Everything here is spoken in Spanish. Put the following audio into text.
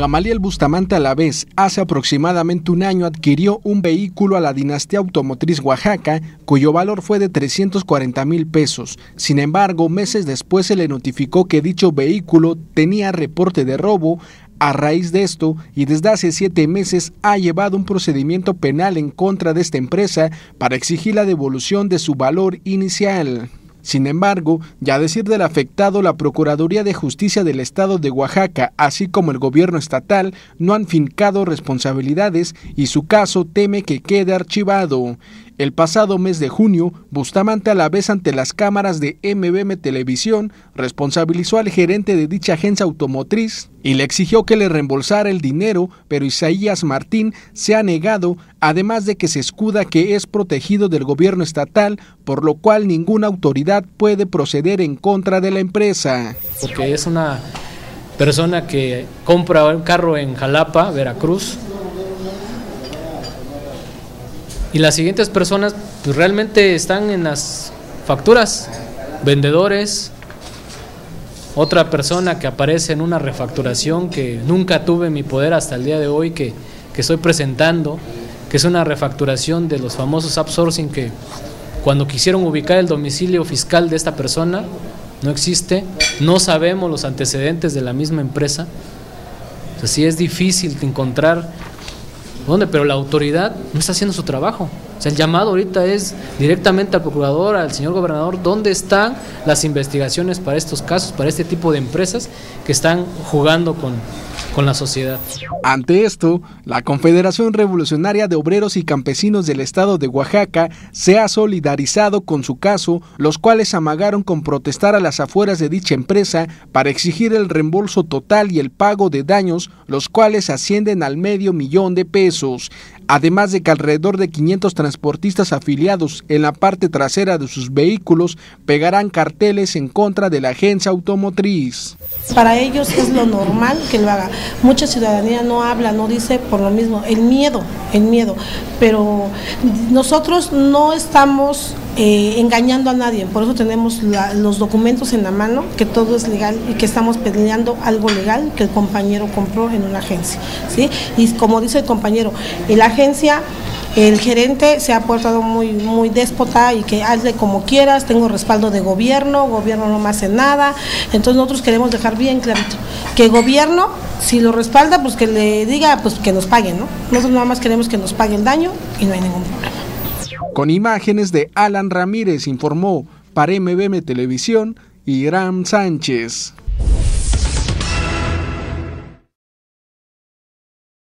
Gamaliel Bustamante a la vez, hace aproximadamente un año adquirió un vehículo a la dinastía automotriz Oaxaca, cuyo valor fue de 340 mil pesos. Sin embargo, meses después se le notificó que dicho vehículo tenía reporte de robo. A raíz de esto, y desde hace siete meses, ha llevado un procedimiento penal en contra de esta empresa para exigir la devolución de su valor inicial. Sin embargo, ya a decir del afectado, la Procuraduría de Justicia del Estado de Oaxaca, así como el gobierno estatal, no han fincado responsabilidades y su caso teme que quede archivado. El pasado mes de junio, Bustamante a la vez ante las cámaras de MBM Televisión responsabilizó al gerente de dicha agencia automotriz y le exigió que le reembolsara el dinero, pero Isaías Martín se ha negado, además de que se escuda que es protegido del gobierno estatal, por lo cual ninguna autoridad puede proceder en contra de la empresa. Porque es una persona que compra un carro en Jalapa, Veracruz, y las siguientes personas pues, realmente están en las facturas, vendedores, otra persona que aparece en una refacturación que nunca tuve en mi poder hasta el día de hoy, que, que estoy presentando, que es una refacturación de los famosos outsourcing que cuando quisieron ubicar el domicilio fiscal de esta persona, no existe, no sabemos los antecedentes de la misma empresa. Así es difícil encontrar ¿Dónde? Pero la autoridad no está haciendo su trabajo. O sea, el llamado ahorita es directamente al procurador, al señor gobernador, ¿dónde están las investigaciones para estos casos, para este tipo de empresas que están jugando con, con la sociedad? Ante esto, la Confederación Revolucionaria de Obreros y Campesinos del Estado de Oaxaca se ha solidarizado con su caso, los cuales amagaron con protestar a las afueras de dicha empresa para exigir el reembolso total y el pago de daños, los cuales ascienden al medio millón de pesos además de que alrededor de 500 transportistas afiliados en la parte trasera de sus vehículos pegarán carteles en contra de la agencia automotriz. Para ellos es lo normal que lo haga. Mucha ciudadanía no habla, no dice por lo mismo, el miedo, el miedo. Pero nosotros no estamos eh, engañando a nadie, por eso tenemos los documentos en la mano, que todo es legal y que estamos peleando algo legal que el compañero compró en una agencia. ¿sí? Y como dice el compañero, la agencia el gerente se ha portado muy, muy déspota y que hazle como quieras, tengo respaldo de gobierno, gobierno no me hace nada, entonces nosotros queremos dejar bien clarito que gobierno, si lo respalda, pues que le diga pues que nos paguen, ¿no? Nosotros nada más queremos que nos pague el daño y no hay ningún problema. Con imágenes de Alan Ramírez informó para MBM Televisión Irán Sánchez.